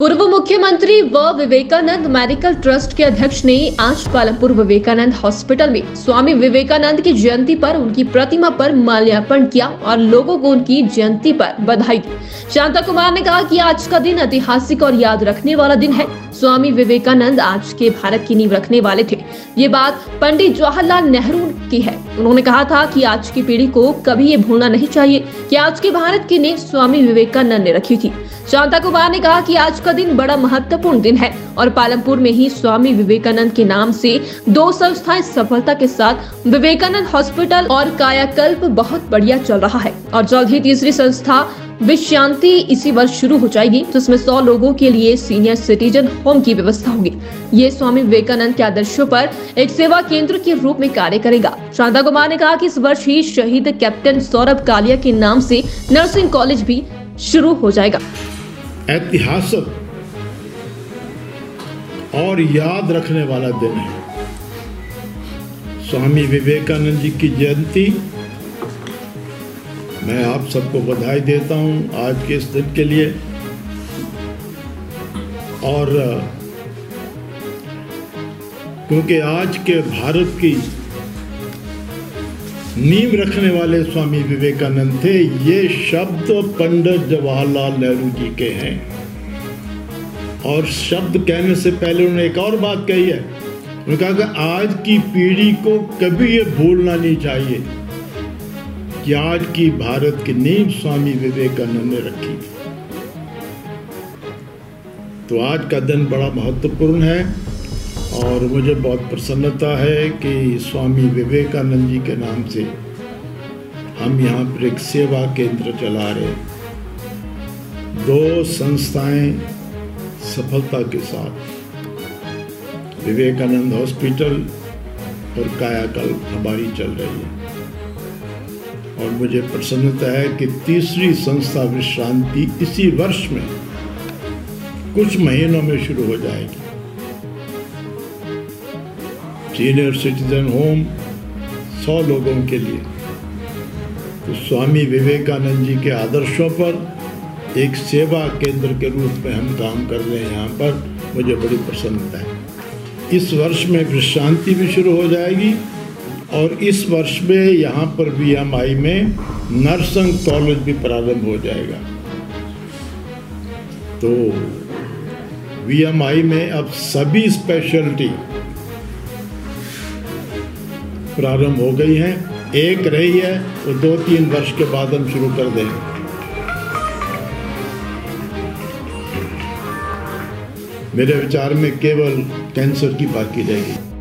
पूर्व मुख्यमंत्री व विवेकानंद मेडिकल ट्रस्ट के अध्यक्ष ने आज पालमपुर विवेकानंद हॉस्पिटल में स्वामी विवेकानंद की जयंती पर उनकी प्रतिमा पर माल्यार्पण किया और लोगों को उनकी जयंती पर बधाई दी। शांता कुमार ने कहा कि आज का दिन ऐतिहासिक और याद रखने वाला दिन है। स्वामी विवेकानंद आज के भारत की नींव रखने वाले थे। ये बात पंडित जवाहरलाल नेहरू की है। उन्होंने कहा था कि आज की पीढ़ी को कभी ये भूलना नहीं चाहिए कि आज के भारत की नींव स्वामी विवेकानंद ने रखी थी। शांता कुमार ने कहा कि आज का दिन बड़ा महत्वपूर्ण दिन है और पालमपुर में ही स्वामी विवेकानंद के नाम से दो संस्थाएँ सफलता के साथ विवेकानंद हॉस्पिटल और कायाकल्प बहुत बढ़िया चल रहा है। और जल्द ही तीसरी संस्था विश्व शांति इसी वर्ष शुरू हो जाएगी, जिसमें सौ लोगों के लिए सीनियर सिटीजन होम की व्यवस्था होगी। ये स्वामी विवेकानंद के आदर्शों पर एक सेवा केंद्र के रूप में कार्य करेगा। शांता कुमार ने कहा कि इस वर्ष ही शहीद कैप्टन सौरभ कालिया के नाम से नर्सिंग कॉलेज भी शुरू हो जाएगा। ऐतिहासिक और याद रखने वाला दिन है। स्वामी विवेकानंद जी की जयंती मैं आप सबको बधाई देता हूँ आज के इस दिन के लिए। और क्योंकि आज के भारत की नींव रखने वाले स्वामी विवेकानंद थे, ये शब्द पंडित जवाहरलाल नेहरू जी के हैं। और शब्द कहने से पहले उन्होंने एक और बात कही है। उन्होंने कहा कि आज की पीढ़ी को कभी ये भूलना नहीं चाहिए। कि आज की भारत की नींव स्वामी विवेकानंद ने रखी। तो आज का दिन बड़ा महत्वपूर्ण है और मुझे बहुत प्रसन्नता है कि स्वामी विवेकानंद जी के नाम से हम यहाँ पर एक सेवा केंद्र चला रहे दो संस्थाएँ सफलता के साथ, विवेकानंद हॉस्पिटल और कायाकल्प हमारी चल रही है। और मुझे प्रसन्नता है कि तीसरी संस्था विश्रांति इसी वर्ष में कुछ महीनों में शुरू हो जाएगी। सीनियर सिटीजन होम सौ लोगों के लिए। तो स्वामी विवेकानंद जी के आदर्शों पर एक सेवा केंद्र के रूप में हम काम कर रहे हैं यहाँ पर, मुझे बड़ी प्रसन्नता है। इस वर्ष में विश्रांति भी शुरू हो जाएगी। और इस वर्ष में यहाँ पर वी में नर्सिंग कॉलेज भी प्रारंभ हो जाएगा। तो वी एम आई में अब सभी स्पेशलिटी प्रारंभ हो गई हैं। एक रही है, वो दो तीन वर्ष के बाद हम शुरू कर देंगे मेरे विचार में केवल कैंसर की बाकी रहेगी।